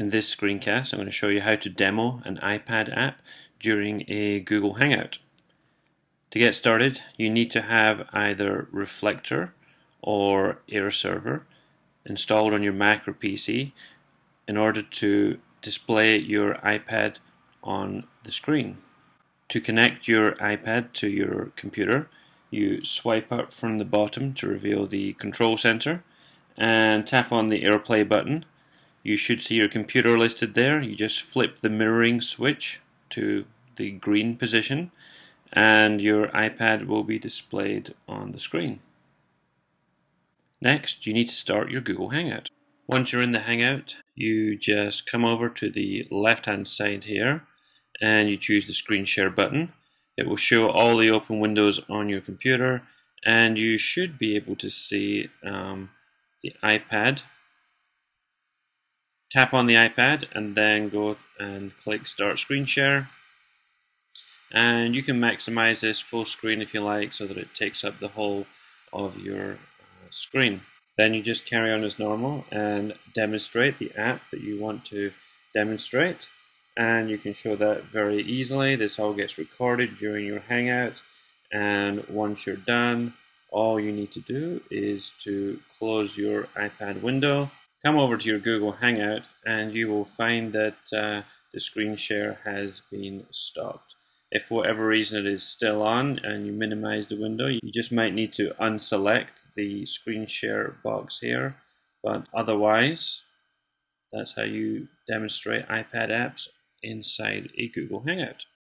In this screencast, I'm going to show you how to demo an iPad app during a Google Hangout. To get started, you need to have either Reflector or AirServer installed on your Mac or PC in order to display your iPad on the screen. To connect your iPad to your computer, you swipe up from the bottom to reveal the control center and tap on the AirPlay button you should see your computer listed there. You just flip the mirroring switch to the green position and your iPad will be displayed on the screen. Next, you need to start your Google Hangout. Once you're in the Hangout, you just come over to the left hand side here and you choose the screen share button. It will show all the open windows on your computer and you should be able to see um, the iPad tap on the iPad and then go and click start screen share. And you can maximize this full screen if you like so that it takes up the whole of your uh, screen. Then you just carry on as normal and demonstrate the app that you want to demonstrate. And you can show that very easily. This all gets recorded during your hangout. And once you're done all you need to do is to close your iPad window come over to your Google Hangout and you will find that uh, the screen share has been stopped. If for whatever reason it is still on and you minimize the window, you just might need to unselect the screen share box here. But otherwise, that's how you demonstrate iPad apps inside a Google Hangout.